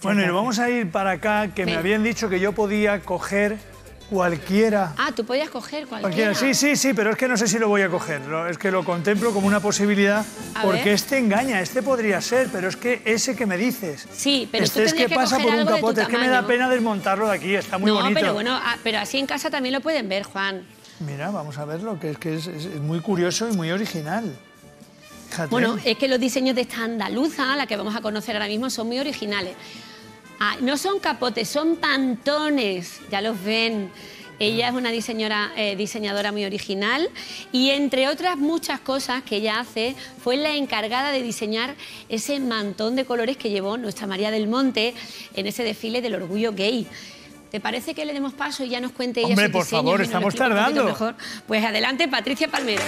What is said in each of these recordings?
Bueno, y nos vamos a ir para acá, que me habían dicho que yo podía coger cualquiera. Ah, tú podías coger cualquiera. Cualquiera, sí, sí, sí, pero es que no sé si lo voy a coger. Es que lo contemplo como una posibilidad, A porque ver. este engaña, este podría ser, pero es que ese que me dices. Sí, pero este tú es que pasa por un capote, es que me da pena desmontarlo de aquí, está muy no, bonito. pero bueno, ah, pero así en casa también lo pueden ver, Juan. Mira, vamos a verlo, que es que es- es muy curioso y muy original. Fíjate. Bueno, es que los diseños de esta andaluza, la que vamos a conocer ahora mismo, son muy originales. Ah, no son capotes, son pantones, ya los ven. Ella es una diseñadora, eh, diseñadora muy original y entre otras muchas cosas que ella hace, fue la encargada de diseñar ese mantón de colores que llevó nuestra María del Monte en ese desfile del orgullo gay. ¿Te parece que le demos paso y ya nos cuente ella Hombre, sus por favor, estamos tardando. mejor? Pues adelante, Patricia Palmero.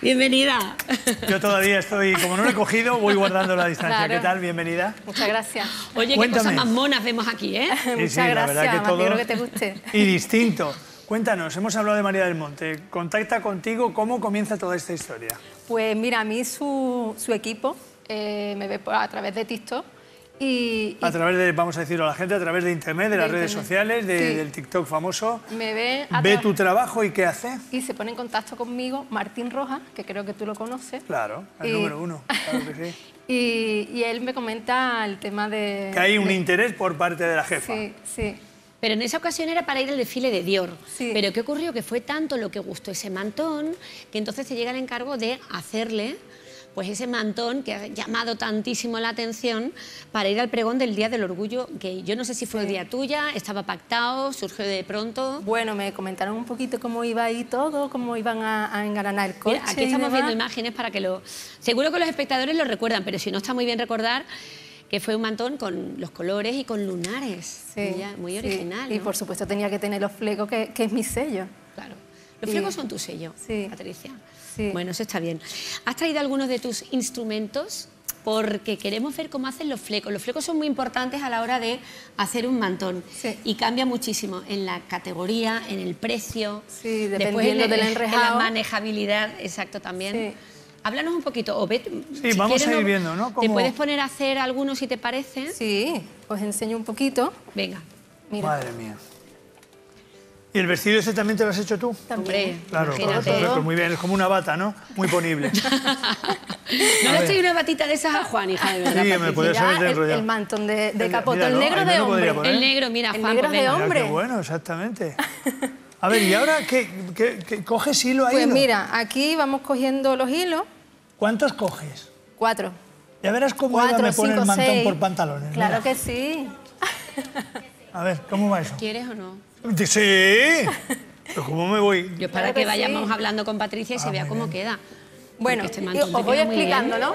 Bienvenida. Yo todavía estoy, como no lo he cogido, voy guardando la distancia. Claro. ¿Qué tal? Bienvenida. Muchas gracias. Oye, qué cosas más monas vemos aquí, ¿eh? Sí, Muchas sí, la gracias, verdad que me todo... alegro que te guste. Y distinto. Cuéntanos, hemos hablado de María del Monte. Contacta contigo, ¿cómo comienza toda esta historia? Pues mira, a mí su, su equipo eh, me ve a través de TikTok y, y A través de, vamos a decirlo a la gente, a través de internet, de, De las redes sociales, de- Sí. del TikTok famoso. me ve tu trabajo y qué hace. y se pone en contacto conmigo Martín Rojas, que creo que tú lo conoces. Claro, el Y- número uno, claro que sí. Y, y él me comenta el tema de... Que hay un de- interés por parte de la jefa. Sí, sí. Pero en esa ocasión era para ir al desfile de Dior. Sí. Pero ¿qué ocurrió? Que fue tanto lo que gustó ese mantón que entonces te llega el encargo de hacerle pues ese mantón que ha llamado tantísimo la atención para ir al pregón del Día del Orgullo Gay. Yo no sé si fue el día tuya, estaba pactado, surgió de pronto. Bueno, me comentaron un poquito cómo iba ahí todo, cómo iban a, a engalanar el coche Mira, aquí estamos viendo imágenes para que lo... Seguro que los espectadores lo recuerdan, pero si no está muy bien recordar que fue un mantón con los colores y con lunares. Sí, muy, muy sí. original. Y por supuesto tenía que tener los flecos, que, que es mi sello. Claro. Los flecos son tu sello, Sí. Patricia. Sí. Bueno, eso está bien. ¿Has traído algunos de tus instrumentos? Porque queremos ver cómo hacen los flecos. Los flecos son muy importantes a la hora de hacer un mantón. Sí. Y cambia muchísimo en la categoría, en el precio. Sí, dependiendo en, del en la enrejado. manejabilidad, exacto, también. Sí. Háblanos un poquito. O ve- Sí, si vamos quieres, a ir viendo, ¿no? Te Cómo- puedes poner a hacer algunos si te parece. Sí, os enseño un poquito. Venga. Mira, Madre mía. ¿Y el vestido ese también te lo has hecho tú? también. Claro, perfecto, muy bien. Es como una bata, ¿no? Muy ponible. No le estoy una batita de esas a Juan, hija, de verdad. Sí, me Patricia. puede Mira haber el, el mantón de, de Mira, capoto, míralo, el negro de hombre. El negro, mira, El Juan. negro pues de hombre. qué bueno, exactamente. A ver, ¿y ahora qué, qué- qué- coges hilo ahí? Pues mira, aquí vamos cogiendo los hilos, ¿Cuántos coges? cuatro. Ya verás cómo Cuatro, me pone cinco, el mantón seis. por pantalones. Claro mira. que sí. A ver, ¿cómo va eso? ¿Quieres o no? Sí. ¿Pero cómo me voy? Yo para Claro que, que vayamos sí. hablando con Patricia y se Ah, vea cómo bien. queda. Bueno, este y mantón te os voy explicando, ¿no?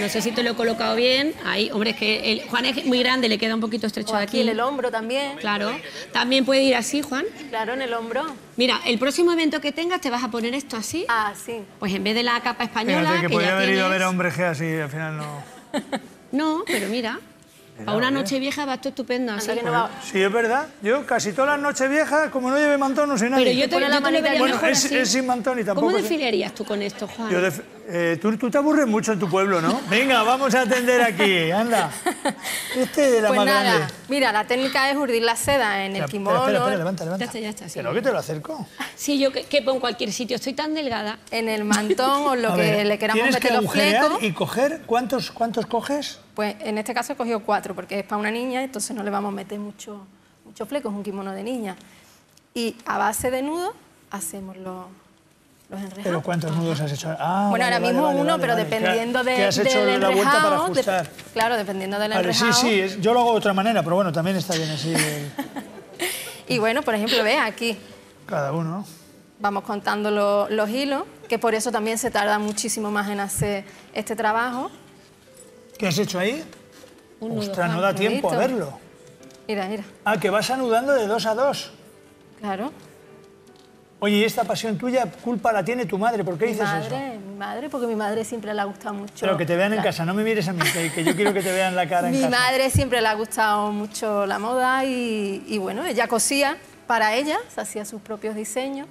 No sé si te lo he colocado bien. Ahí, hombre, es que el- Juan es muy grande, le queda un poquito estrecho O de aquí aquí. en el hombro también. Claro. También puede ir así, Juan. Claro, en el hombro. Mira, el próximo evento que tengas te vas a poner esto así. Ah, sí. Pues en vez de la capa española, Fíjate que que podía ya haber ido a ver a tienes- hombre G así, al final no. No, pero mira, Mira, a una noche vieja va esto estupendo así. Que no va- Sí, es verdad. Yo casi todas las noches viejas, como no lleve mantón, no soy nadie. Pero yo te, yo te lo vería en- Bueno, mejor es- así. es sin mantón y tampoco ¿Cómo sé- desfilarías tú con esto, Juan? Yo def- eh, tú, tú te aburres mucho en tu pueblo, ¿no? Venga, vamos a atender aquí, anda. Este de la Pues más nada, grande. mira, la técnica es urdir la seda en el kimono, espera, espera, levanta, levanta. Ya está, ya está, sí. Que te lo acerco. Sí, yo que, quepo en cualquier sitio, estoy tan delgada. en el mantón o lo A que ver, le queramos Tienes meter que los agujerear flecos. y coger. ¿Cuántos, ¿Cuántos coges? Pues en este caso he cogido cuatro, porque es para una niña, entonces no le vamos a meter mucho, mucho fleco, es un kimono de niña. Y a base de nudos hacemos los, los enrejados. ¿Pero cuántos nudos has hecho? Ah, bueno, vale, ahora mismo vale, uno, vale, pero dependiendo de, que has hecho del la vuelta para enrejado, de- ajustar. claro, dependiendo del sí, enrejado. sí, es- yo lo hago de otra manera, pero bueno, también está bien así el- Y bueno, por ejemplo, ve aquí, cada uno. vamos contando lo- los hilos, que por eso también se tarda muchísimo más en hacer este trabajo. ¿Qué has hecho ahí? Un nudo, Ostras, no da tiempo a verlo. Mira, mira, Ah, que vas anudando de dos a dos. claro. Oye, ¿y esta pasión tuya, culpa la tiene tu madre? ¿Por qué Mi dices eso? madre, mi madre, porque mi madre siempre le ha gustado mucho. Pero que te vean en la- casa, no me mires a mí, que, yo quiero que te vean la cara en Mi casa. madre siempre le ha gustado mucho la moda y, y bueno, ella cosía para ella, se hacía sus propios diseños.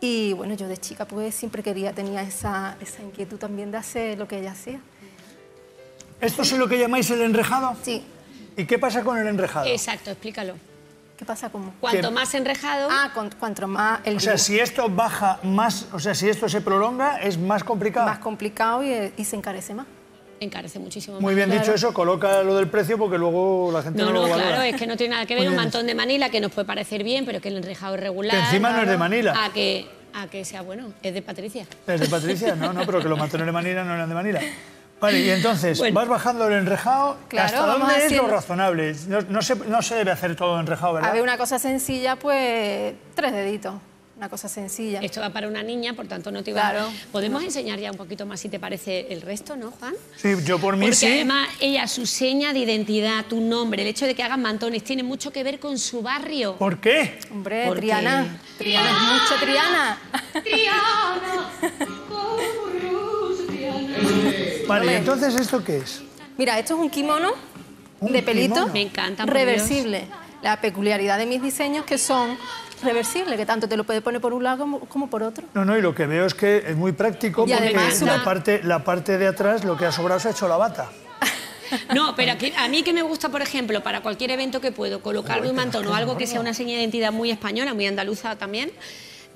Y bueno, yo de chica pues siempre quería, tenía esa, esa inquietud también de hacer lo que ella hacía. ¿Esto es lo que llamáis el enrejado? Sí. ¿Y qué pasa con el enrejado? Exacto, explícalo. ¿Qué pasa como? Cuanto Que- más enrejado, Ah, con- cuanto más el O sea, dibujo si esto baja más, o sea, si esto se prolonga, es más complicado. más complicado y, y se encarece más. encarece muchísimo Muy más. bien claro. dicho eso, coloca lo del precio porque luego la gente no, No, lo no, valora. claro, es que no tiene nada que ver Muy un bien. mantón de Manila que nos puede parecer bien, pero que el enrejado es regular. Que encima no es de Manila. A que, a que sea bueno, es de Patricia. ¿Es de Patricia? No, no, pero que los mantones de Manila no eran de Manila. Vale, y entonces Bueno. vas bajando el enrejado. Claro, ¿Hasta dónde es haciendo- lo razonable? No, no se, no se debe hacer todo enrejado, ¿verdad? A ver, una cosa sencilla, pues tres deditos. Una cosa sencilla. Esto va para una niña, por tanto no te iba Claro. Podemos enseñar ya un poquito más si te parece el resto, ¿no, Juan? Sí, yo por mí Porque sí. además ella, su seña de identidad, tu nombre, el hecho de que hagan mantones, tiene mucho que ver con su barrio. ¿Por qué? Hombre, Porque- Triana. Triana es mucho Triana. Vale, y entonces ¿esto qué es? Mira, esto es un kimono Un de pelito. kimono. Me encanta, Reversible. La peculiaridad de mis diseños que son reversibles, que tanto te lo puedes poner por un lado como, como por otro. No, no, y lo que veo es que es muy práctico Y porque además la, una- parte, la parte de atrás lo que ha sobrado se ha hecho la bata. No, pero aquí- a mí que me gusta, por ejemplo, para cualquier evento que puedo colocarme un mantón o algo que sea una seña de identidad muy española, muy andaluza también.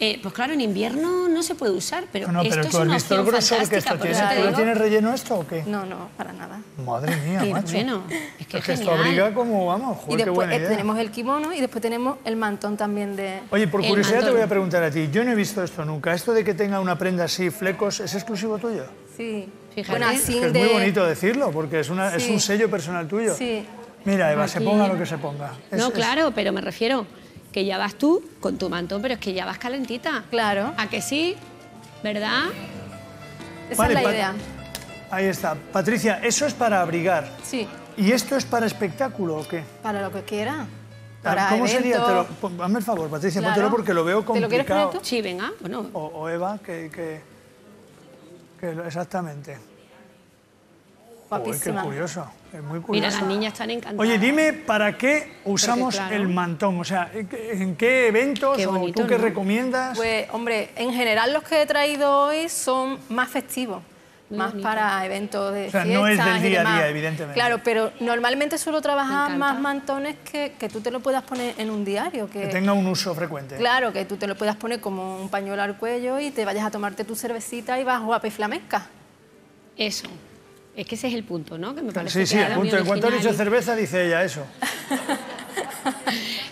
Eh, pues claro, en invierno no se puede usar, pero No, no, esto pero es tú has una visto el opción grosor que fantástica, esto por tiene. eso te ¿Pero digo. tiene relleno esto o qué? No, no, para nada. Madre mía, Qué macho. bueno, es que Es que esto genial. abriga como, vamos, Y joder, qué después buena eh, idea. tenemos el kimono y después tenemos el mantón también de... Oye, por el curiosidad te mantón. voy a preguntar a ti. Yo no he visto esto nunca. ¿Esto de que tenga una prenda así, flecos, es exclusivo tuyo? Sí. Fíjate. Bueno, Es así Que es de... muy bonito decirlo, porque es, una, es Sí. un sello personal tuyo. Sí. Mira, Eva, se ponga lo que se ponga. Es- No, es- claro, pero me refiero que ya vas tú con tu mantón, pero es que ya vas calentita. Claro. ¿A que sí? ¿Verdad? Esa Vale, es la idea. Ahí está. Patricia, eso es para abrigar. Sí. ¿Y esto es para espectáculo o qué? Para lo que quiera. Para ¿Cómo sería? Te lo- hazme el favor, Patricia, Claro. póntelo porque lo veo ¿Te lo quieres poner complicado. tú? Sí, venga. Bueno, O, o Eva, que, que, que lo- Joder, qué Guapísima. curioso, es muy mira, curioso. las niñas están encantadas. Oye, dime para qué usamos claro. el mantón, o sea, ¿en qué- ¿en qué eventos o tú qué ¿no? recomiendas? Pues, hombre, en general los que he traído hoy son más festivos. Muy más bonito. para eventos de O sea, no es fiestas del día a día, evidentemente. Claro, pero normalmente suelo trabajar más mantones que, que tú te lo puedas poner en un diario. Que, que tenga un uso frecuente. Claro, que tú te lo puedas poner como un pañuelo al cuello y te vayas a tomarte tu cervecita y vas guapa y flamenca. Eso. Es que ese es el punto, ¿no? Que me parece Sí, que sí, el punto. En cuanto ha dicho cerveza, dice ella eso.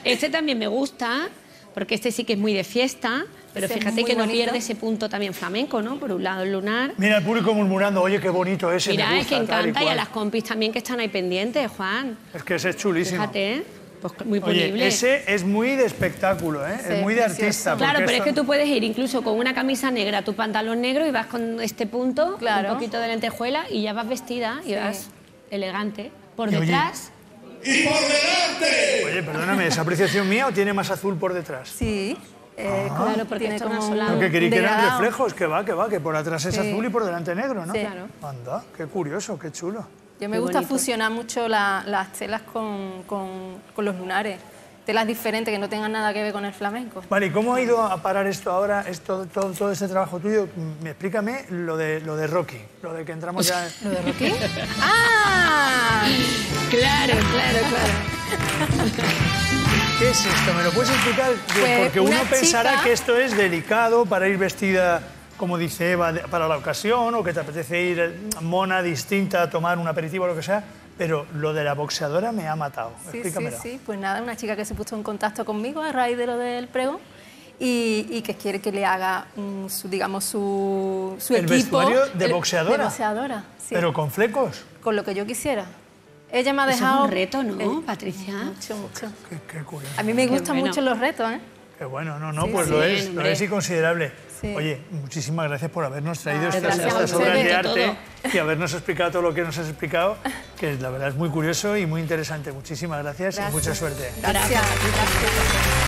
Este también me gusta, porque este sí que es muy de fiesta, pero Ese es fíjate que no pierde ese punto también flamenco, ¿no? Por un lado el lunar. Mira el público murmurando, oye, qué bonito ese, me Mira, gusta, es que encanta y, a cual. las compis también que están ahí pendientes, Juan. Es que ese es chulísimo. Fíjate, ¿eh? Pues muy Oye, ponible. ese es muy de espectáculo, ¿eh? Sí, es muy de artista. Claro, porque pero es esto- que tú puedes ir incluso con una camisa negra, tu pantalón negro y vas con este punto, Claro. un poquito de lentejuela y ya vas vestida y Sí. vas elegante. Por Y oye, detrás, Oye, perdóname, ¿es apreciación mía o tiene más azul por detrás? Sí. eh, Ah. Claro, porque tiene esto como es un. Lo que quería que eran reflejos, que va, que va, que por atrás es Sí. azul y por delante negro, ¿no? Sí. Claro. Anda, qué curioso, qué chulo. Yo me gusta bonito. fusionar mucho la- las telas con, con- con los lunares. Telas diferentes que no tengan nada que ver con el flamenco. Vale, ¿y cómo ha ido a parar esto ahora, esto, todo, todo este trabajo tuyo? Me explícame lo de, lo de Rocky, lo de que entramos ya... ¿Lo de Rocky? ¡Ah! claro, claro, claro. ¿Qué es esto? ¿Me lo puedes explicar? Pues Porque uno pensará chica- que esto es delicado para ir vestida, como dice Eva, para la ocasión, o que te apetece ir eh, mona, distinta, a tomar un aperitivo o lo que sea, pero lo de la boxeadora me ha matado. Sí, sí, Explícamelo. sí. Pues nada, una chica que se puso en contacto conmigo a raíz de lo del pregón y, y que quiere que le haga, su, digamos, su, su ¿El equipo. vestuario de el- boxeadora? De boxeadora, sí. Pero con flecos. Con lo que yo quisiera. Ella me ha Eso es dejado... un reto, ¿no, Eh, Patricia? Mucho, mucho. Qué, qué curioso. A mí me Qué gustan bueno. mucho los retos, ¿eh? Qué bueno, no, no, Sí, pues sí. lo es, lo hombre. es y considerable. Sí. Oye, muchísimas gracias por habernos traído Ah, estas, obras de arte y habernos explicado todo lo que nos has explicado, que la verdad es muy curioso y muy interesante. Muchísimas gracias, y mucha suerte. Gracias. gracias.